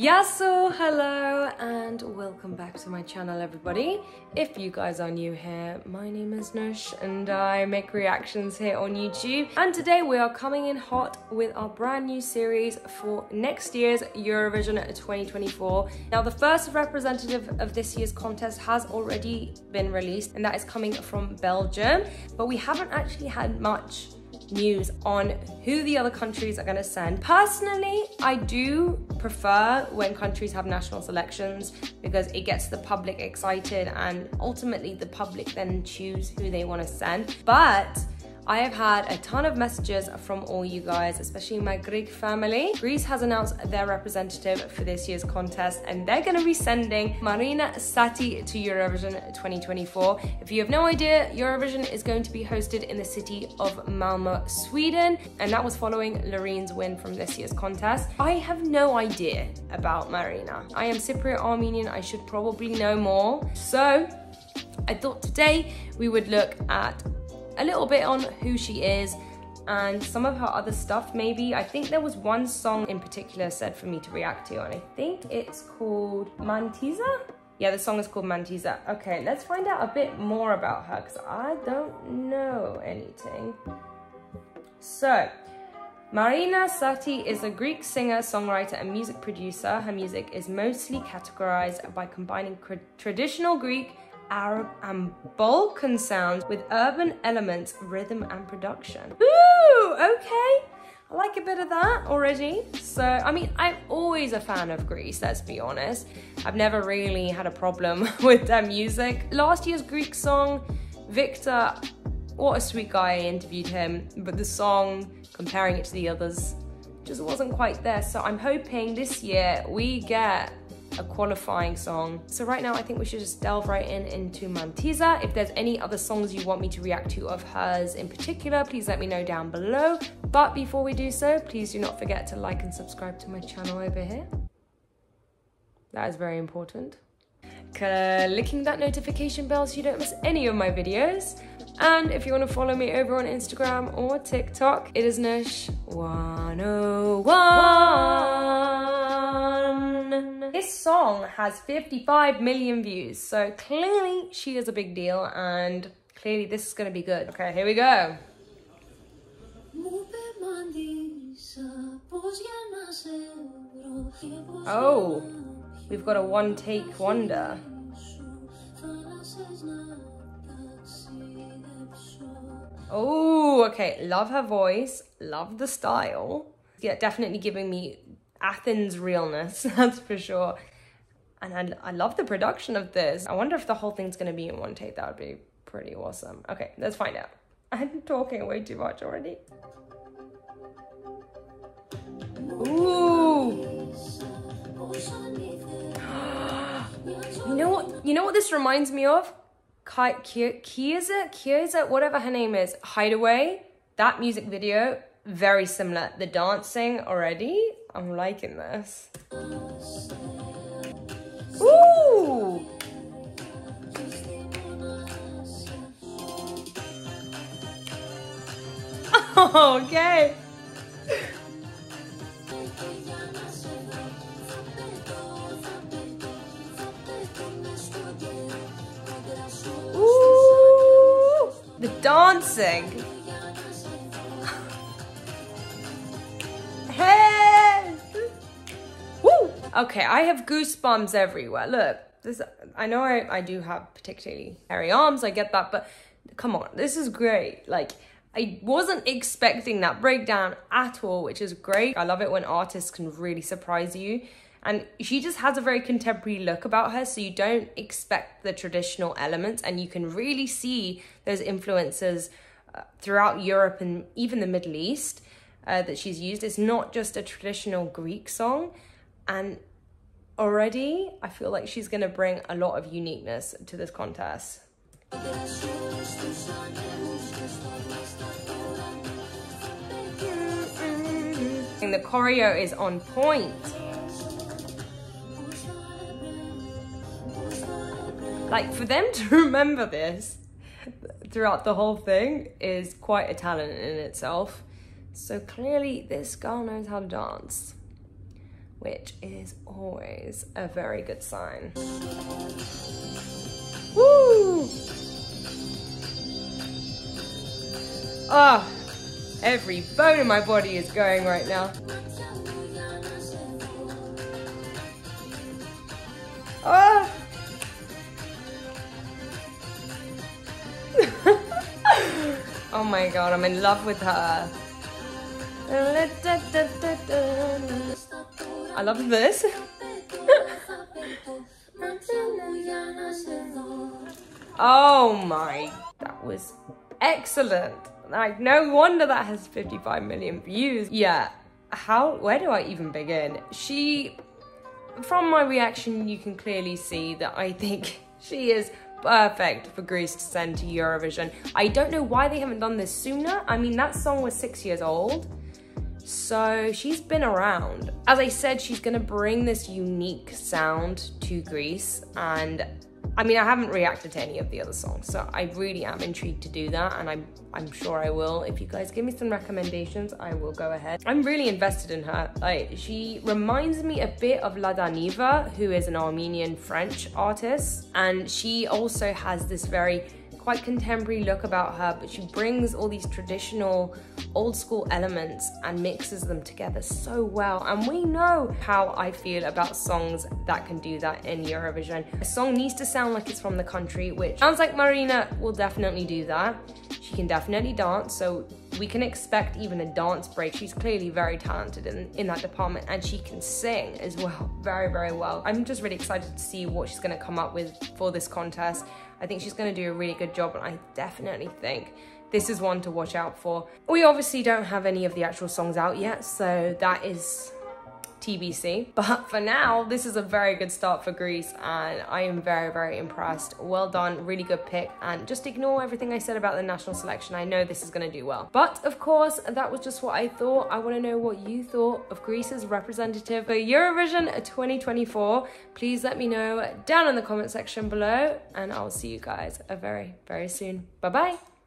Yasso, hello and welcome back to my channel everybody. If you guys are new here, my name is Noosh and I make reactions here on YouTube. And today we are coming in hot with our brand new series for next year's Eurovision 2024. Now the first representative of this year's contest has already been released and that is coming from Belgium. But we haven't actually had much news on who the other countries are going to send. Personally, I do prefer when countries have national selections because it gets the public excited and ultimately the public then choose who they want to send. But I have had a ton of messages from all you guys, especially my Greek family. Greece has announced their representative for this year's contest and they're going to be sending Marina Satti to Eurovision 2024. If you have no idea, Eurovision is going to be hosted in the city of Malmö, Sweden, and that was following Loreen's win from this year's contest. I have no idea about Marina. I am Cypriot Armenian, I should probably know more. So, I thought today we would look at a little bit on who she is and some of her other stuff maybe. I think there was one song in particular said for me to react to and I think it's called Mantissa? Yeah, the song is called Mantissa. Okay, let's find out a bit more about her because I don't know anything. So, Marina Satti is a Greek singer, songwriter, and music producer. Her music is mostly categorized by combining traditional Greek Arab and Balkan sounds with urban elements, rhythm and production. Ooh, okay. I like a bit of that already. So, I mean, I'm always a fan of Greece, let's be honest. I've never really had a problem with their music. Last year's Greek song, Victor, what a sweet guy, I interviewed him, but the song, comparing it to the others, just wasn't quite there. So I'm hoping this year we get a qualifying song. So right now I think we should just delve right in into Mantissa. If there's any other songs you want me to react to of hers in particular, please let me know down below. But before we do so, please do not forget to like and subscribe to my channel over here. That is very important. Clicking that notification bell so you don't miss any of my videos. And if you want to follow me over on Instagram or TikTok, it is Noosh101. This song has 55 million views, so clearly she is a big deal and clearly this is gonna be good. Okay, here we go. Oh, we've got a one take wonder. Oh, okay. Love her voice. Love the style. Yeah, definitely giving me Athens realness, that's for sure. And I, I love the production of this. I wonder if the whole thing's gonna be in one take. That would be pretty awesome. Okay, let's find out. I'm talking way too much already. Ooh. you know what? You know what this reminds me of? Kiesza, Kiesza, whatever her name is, Hideaway. That music video, very similar. The dancing already, I'm liking this. Ooh! okay. Ooh! The dancing. Okay, I have goosebumps everywhere. Look, this I know I, I do have particularly hairy arms, I get that, but come on, this is great. Like, I wasn't expecting that breakdown at all, which is great. I love it when artists can really surprise you. And she just has a very contemporary look about her, so you don't expect the traditional elements, and you can really see those influences uh, throughout Europe and even the Middle East uh, that she's used. It's not just a traditional Greek song. And already, I feel like she's to bring a lot of uniqueness to this contest. And the choreo is on point. Like, for them to remember this throughout the whole thing is quite a talent in itself. So clearly, this girl knows how to dance. Which is always a very good sign. Woo! Oh, every bone in my body is going right now. Ah! oh my god, I'm in love with her. I love this. oh my, that was excellent. Like, no wonder that has 55 million views. Yeah, how, where do I even begin? She, from my reaction, you can clearly see that I think she is perfect for Greece to send to Eurovision. I don't know why they haven't done this sooner. I mean, that song was six years old. So she's been around. As I said, she's gonna bring this unique sound to Greece and I mean, I haven't reacted to any of the other songs, so I really am intrigued to do that, and I'm I'm sure I will. If you guys give me some recommendations, I will go ahead. I'm really invested in her. Like, she reminds me a bit of Lada Niva, who is an Armenian French artist, and she also has this very quite contemporary look about her, but she brings all these traditional old school elements and mixes them together so well. And we know how I feel about songs that can do that in Eurovision. A song needs to sound like it's from the country, which sounds like Marina will definitely do that. She can definitely dance, so we can expect even a dance break. She's clearly very talented in, in that department and she can sing as well, very, very well. I'm just really excited to see what she's gonna come up with for this contest. I think she's gonna do a really good job and I definitely think this is one to watch out for. We obviously don't have any of the actual songs out yet, so that is TBC. But for now, this is a very good start for Greece and I am very, very impressed. Well done, really good pick. And just ignore everything I said about the national selection. I know this is gonna do well. But of course, that was just what I thought. I wanna know what you thought of Greece's representative for Eurovision 2024. Please let me know down in the comment section below and I'll see you guys very, very soon. Bye-bye.